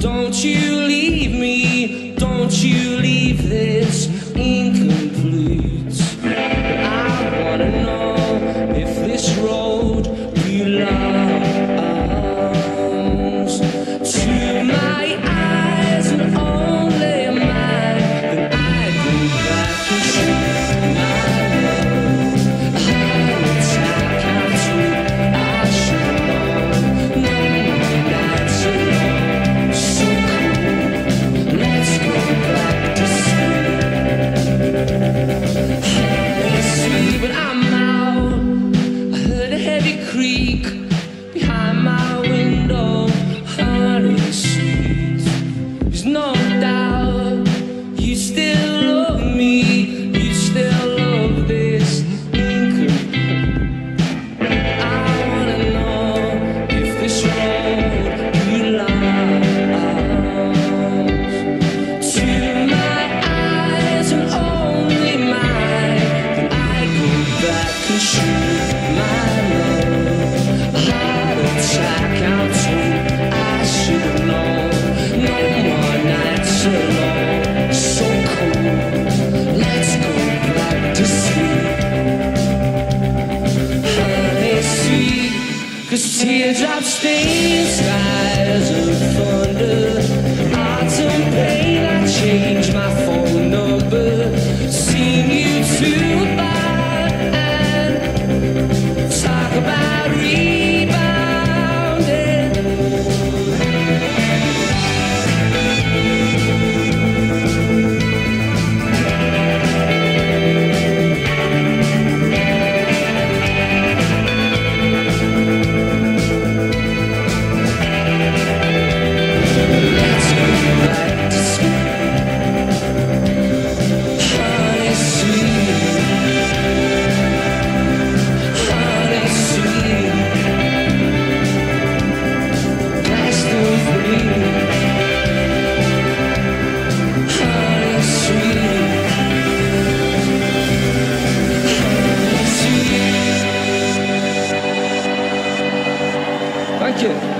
Don't you leave me, don't you leave this. raindrops stains Америки